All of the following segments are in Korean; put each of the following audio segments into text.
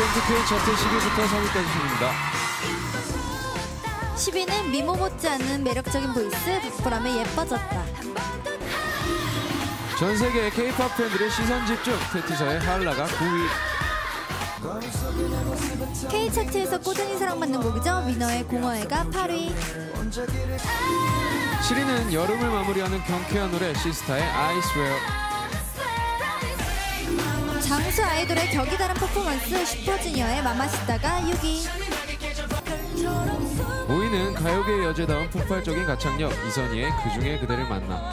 2K 차트 10위부터 3위까지 순입니다. 10위는 미모 못지않은 매력적인 보이스 박보람의 예뻐졌다. 전 세계 K-팝 팬들의 시선 집중 태티서의 Holler가 9위. K 차트에서 꾸준히 사랑받는 곡이죠. 위너의 공허해가 8위. 7위는 여름을 마무리하는 경쾌한 노래 시스타의 I Swear. 장수 아이돌의 격이 다른 퍼포먼스 슈퍼주니어의 Mamacita가 6위. 5위는 가요계의 여제다운 폭발적인 가창력 이선희의 그중에 그대를 만나.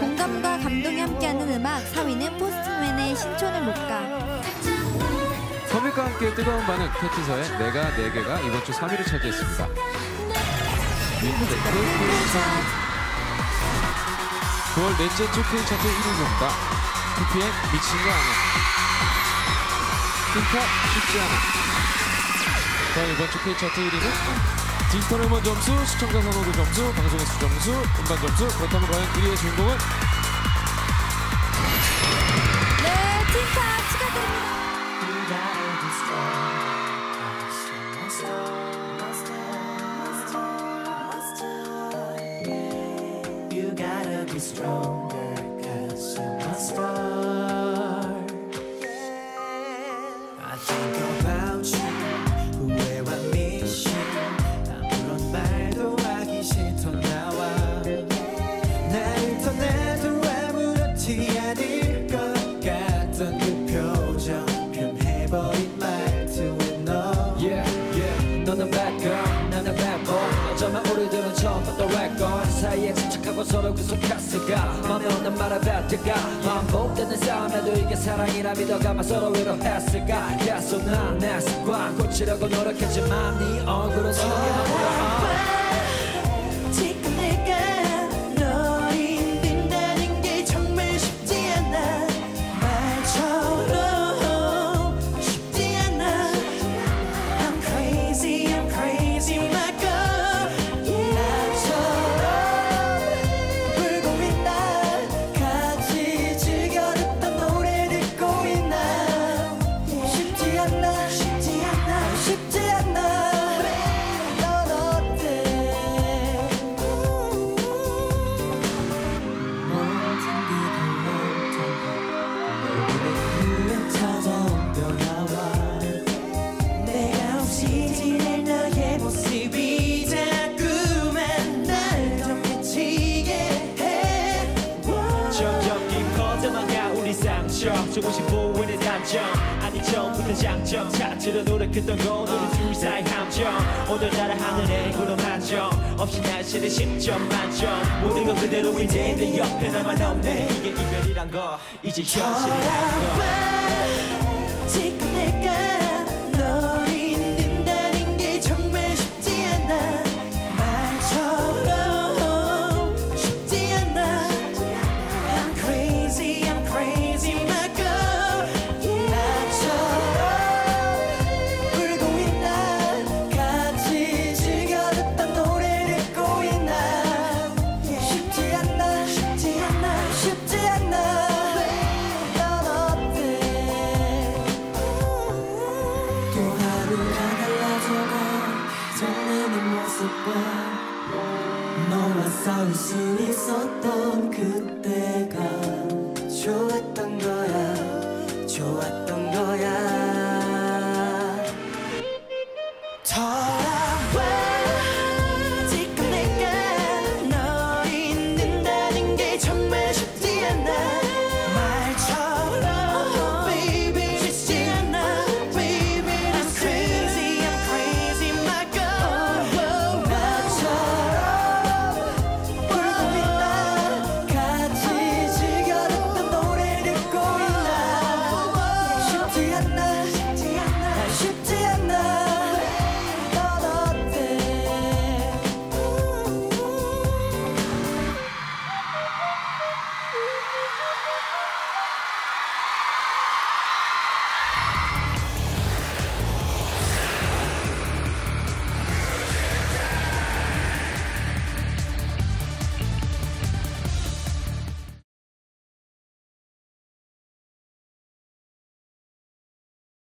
공감과 감동이 함께하는 음악 4위는 포스트맨의 신촌을 못 가. 컴백과 함께 뜨거운 반응 태티서의 내가 네게가 이번 주 3위를 차지했습니다. 윈테크 K차트 9월 넷째 주 K차트 1위입니다. 2PM 미친 거 아냐. 힙합 쉽지 않아. 자 이번 주 K차트 1위는 디지털 음원 점수, 시청자 선호도 점수, 방송 횟수 점수, 음반 점수 그렇다면 과연 1위의 주인공은 네, 틴탑 축하드립니다. You gotta be stronger, 서로 계속 가스가. 맘에 오는 말을 뱉다가 반복되는 싸움에도 이게 사랑이라 믿어가며 서로 위로했을까. 계속 난내 습관 고치려고 노력했지만 네 얼굴은 보 상처 조금씩 보이는 단점. 아니 처음부터 장점. 찾으려 노력했던 건 우리 둘 사이 함정. 오늘따라 하늘에 구름 한점. 없이 날씨는 10점 만점. 모든 건 그대로인데 내 옆에 나만 없네. 이게 이별이란 거. 이제 현실이란 거 싸울 수 있었던 그때가 좋았던 거야. 좋았던